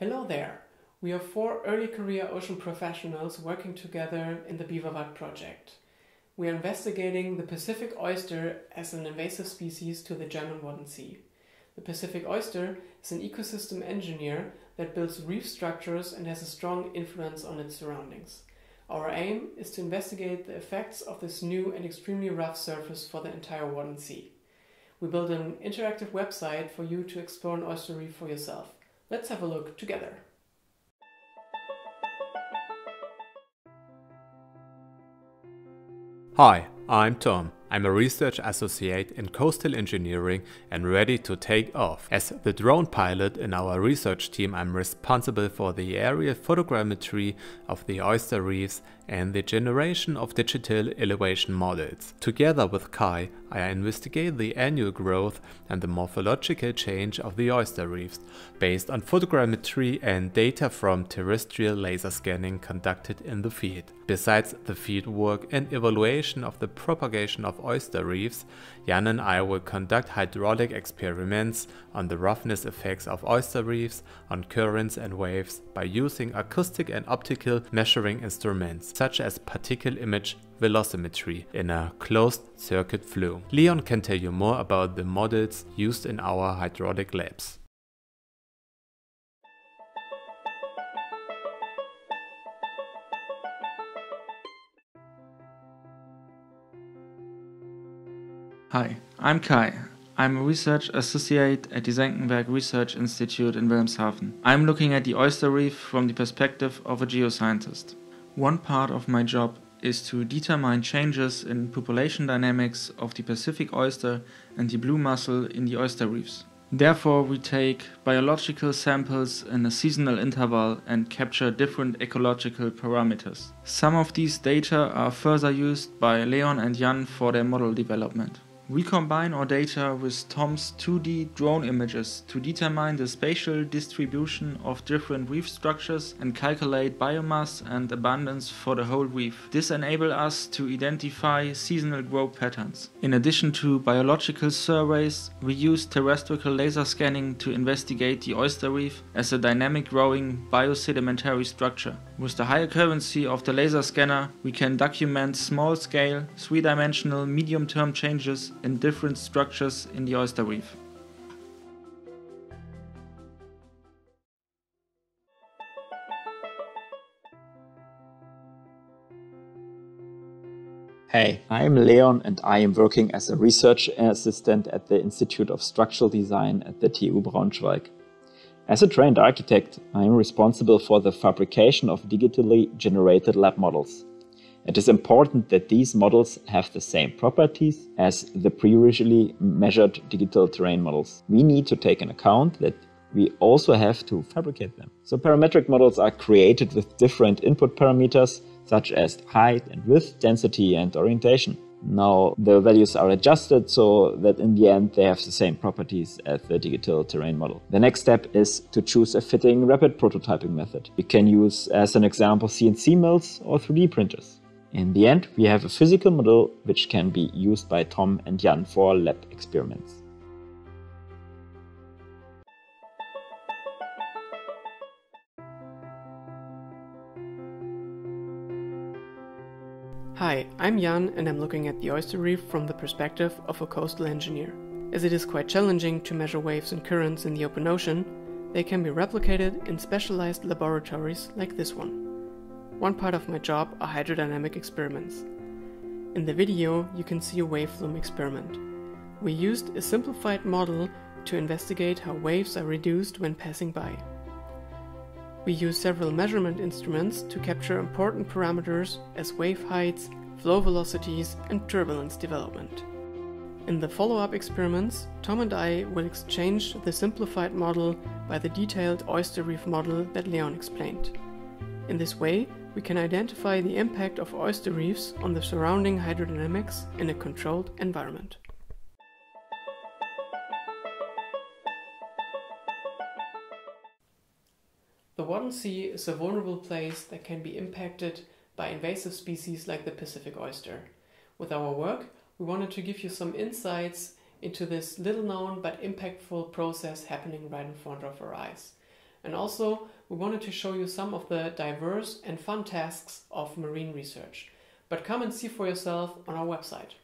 Hello there! We are four early career ocean professionals working together in the BIVA-WATT project. We are investigating the Pacific oyster as an invasive species to the German Wadden Sea. The Pacific oyster is an ecosystem engineer that builds reef structures and has a strong influence on its surroundings. Our aim is to investigate the effects of this new and extremely rough surface for the entire Wadden Sea. We built an interactive website for you to explore an oyster reef for yourself. Let's have a look together. Hi, I'm Tom. I'm a research associate in coastal engineering and ready to take off. As the drone pilot in our research team, I'm responsible for the aerial photogrammetry of the oyster reefs and the generation of digital elevation models. Together with Kai, I investigate the annual growth and the morphological change of the oyster reefs based on photogrammetry and data from terrestrial laser scanning conducted in the field. Besides the field work and evaluation of the propagation of oyster reefs, Jan and I will conduct hydraulic experiments on the roughness effects of oyster reefs on currents and waves by using acoustic and optical measuring instruments such as particle image velocimetry in a closed circuit flow. Leon can tell you more about the models used in our hydraulic labs. Hi, I'm Kai. I'm a research associate at the Senckenberg Research Institute in Wilhelmshaven. I'm looking at the oyster reef from the perspective of a geoscientist. One part of my job is to determine changes in population dynamics of the Pacific oyster and the blue mussel in the oyster reefs. Therefore, we take biological samples in a seasonal interval and capture different ecological parameters. Some of these data are further used by Leon and Jan for their model development. We combine our data with Tom's 2D drone images to determine the spatial distribution of different reef structures and calculate biomass and abundance for the whole reef. This enables us to identify seasonal growth patterns. In addition to biological surveys, we use terrestrial laser scanning to investigate the oyster reef as a dynamic growing biosedimentary structure. With the high accuracy of the laser scanner, we can document small scale, three dimensional, medium term changes in different structures in the oyster reef. Hey, I'm Leon and I am working as a research assistant at the Institute of Structural Design at the TU Braunschweig. As a trained architect, I am responsible for the fabrication of digitally generated lab models. It is important that these models have the same properties as the previously measured digital terrain models. We need to take into account that we also have to fabricate them. So parametric models are created with different input parameters such as height and width, density and orientation. Now the values are adjusted so that in the end they have the same properties as the digital terrain model. The next step is to choose a fitting rapid prototyping method. We can use as an example CNC mills or 3D printers. In the end, we have a physical model which can be used by Tom and Jan for lab experiments. Hi, I'm Jan and I'm looking at the oyster reef from the perspective of a coastal engineer. As it is quite challenging to measure waves and currents in the open ocean, they can be replicated in specialized laboratories like this one. One part of my job are hydrodynamic experiments. In the video, you can see a wave flume experiment. We used a simplified model to investigate how waves are reduced when passing by. We use several measurement instruments to capture important parameters as wave heights, flow velocities, and turbulence development. In the follow-up experiments, Tom and I will exchange the simplified model by the detailed oyster reef model that Leon explained. In this way, we can identify the impact of oyster reefs on the surrounding hydrodynamics in a controlled environment. The Wadden Sea is a vulnerable place that can be impacted by invasive species like the Pacific oyster. With our work, we wanted to give you some insights into this little known but impactful process happening right in front of our eyes. And also, we wanted to show you some of the diverse and fun tasks of marine research. But come and see for yourself on our website.